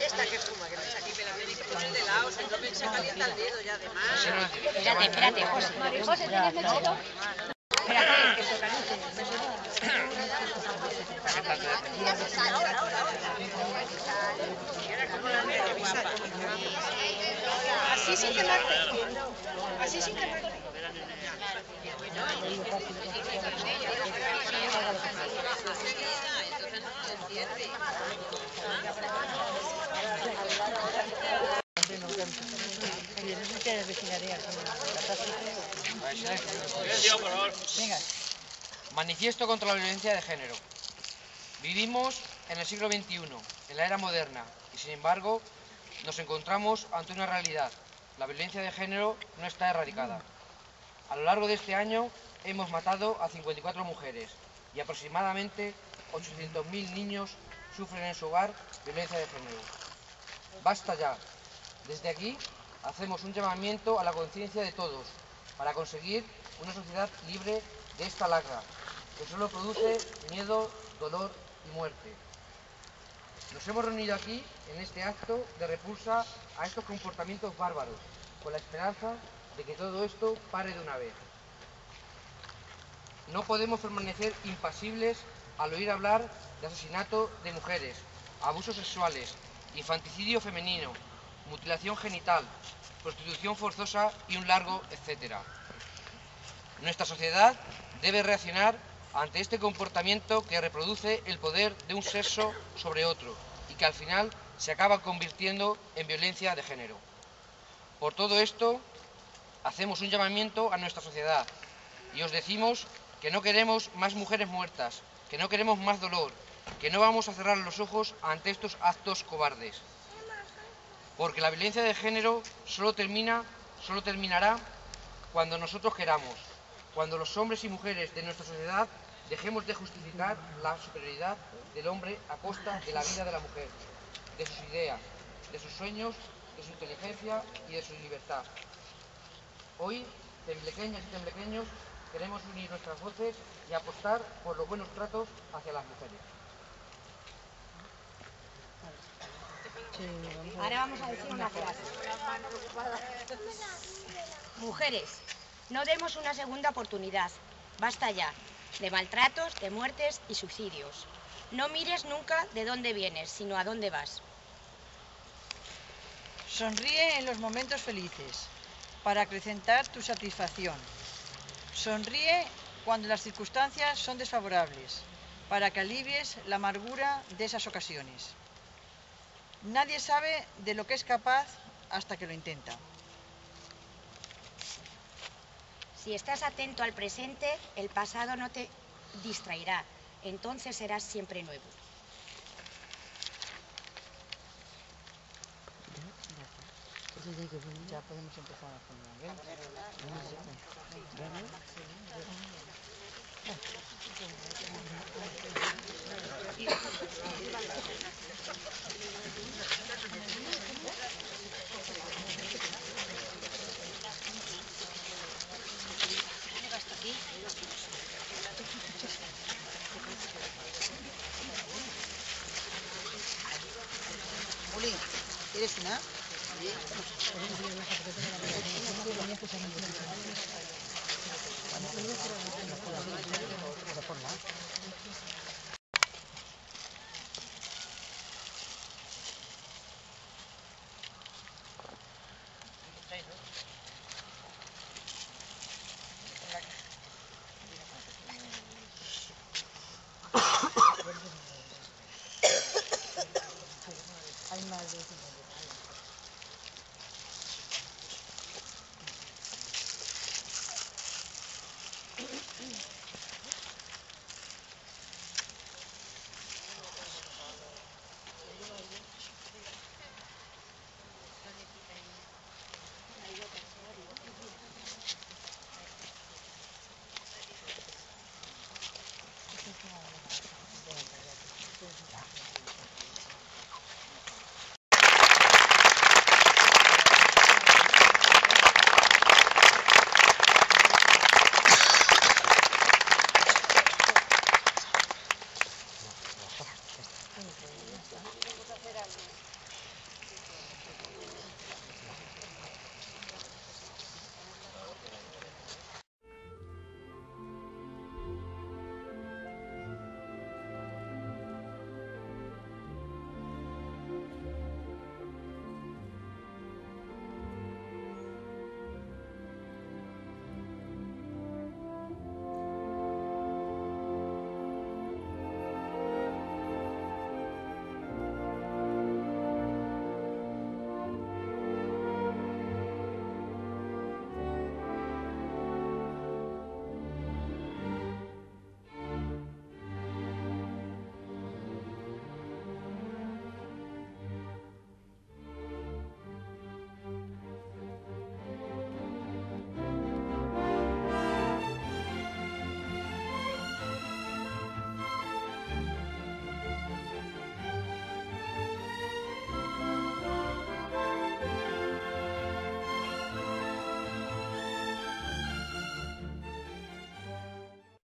Esta que fuma, que no es aquí, pero tiene que poner de lado, si no se calienta el dedo ya además. Espérate, espérate, José. José, ¿tienes mechero? Espérate, que se caliente. Así sin quemarte. Así sin quemarte. Manifiesto contra la violencia de género. Vivimos en el siglo XXI, en la era moderna, y sin embargo nos encontramos ante una realidad. La violencia de género no está erradicada. A lo largo de este año hemos matado a 54 mujeres y aproximadamente 800.000 niños sufren en su hogar violencia de género. Basta ya. Desde aquí hacemos un llamamiento a la conciencia de todos para conseguir una sociedad libre de esta lacra, que solo produce miedo, dolor muerte. Nos hemos reunido aquí en este acto de repulsa a estos comportamientos bárbaros, con la esperanza de que todo esto pare de una vez. No podemos permanecer impasibles al oír hablar de asesinato de mujeres, abusos sexuales, infanticidio femenino, mutilación genital, prostitución forzosa y un largo etcétera. Nuestra sociedad debe reaccionar ante este comportamiento que reproduce el poder de un sexo sobre otro y que al final se acaba convirtiendo en violencia de género. Por todo esto, hacemos un llamamiento a nuestra sociedad y os decimos que no queremos más mujeres muertas, que no queremos más dolor, que no vamos a cerrar los ojos ante estos actos cobardes. Porque la violencia de género solo termina, solo terminará cuando nosotros queramos, cuando los hombres y mujeres de nuestra sociedad dejemos de justificar la superioridad del hombre a costa de la vida de la mujer, de sus ideas, de sus sueños, de su inteligencia y de su libertad. Hoy, temblequeñas y temblequeños, queremos unir nuestras voces y apostar por los buenos tratos hacia las mujeres. Ahora vamos a decir una frase. Mujeres, no demos una segunda oportunidad. Basta ya de maltratos, de muertes y suicidios. No mires nunca de dónde vienes, sino a dónde vas. Sonríe en los momentos felices para acrecentar tu satisfacción. Sonríe cuando las circunstancias son desfavorables para que alivies la amargura de esas ocasiones. Nadie sabe de lo que es capaz hasta que lo intenta. Si estás atento al presente, el pasado no te distraerá. Entonces serás siempre nuevo. Ya podemos empezar a poner. Juli, نعم I'm not losing it.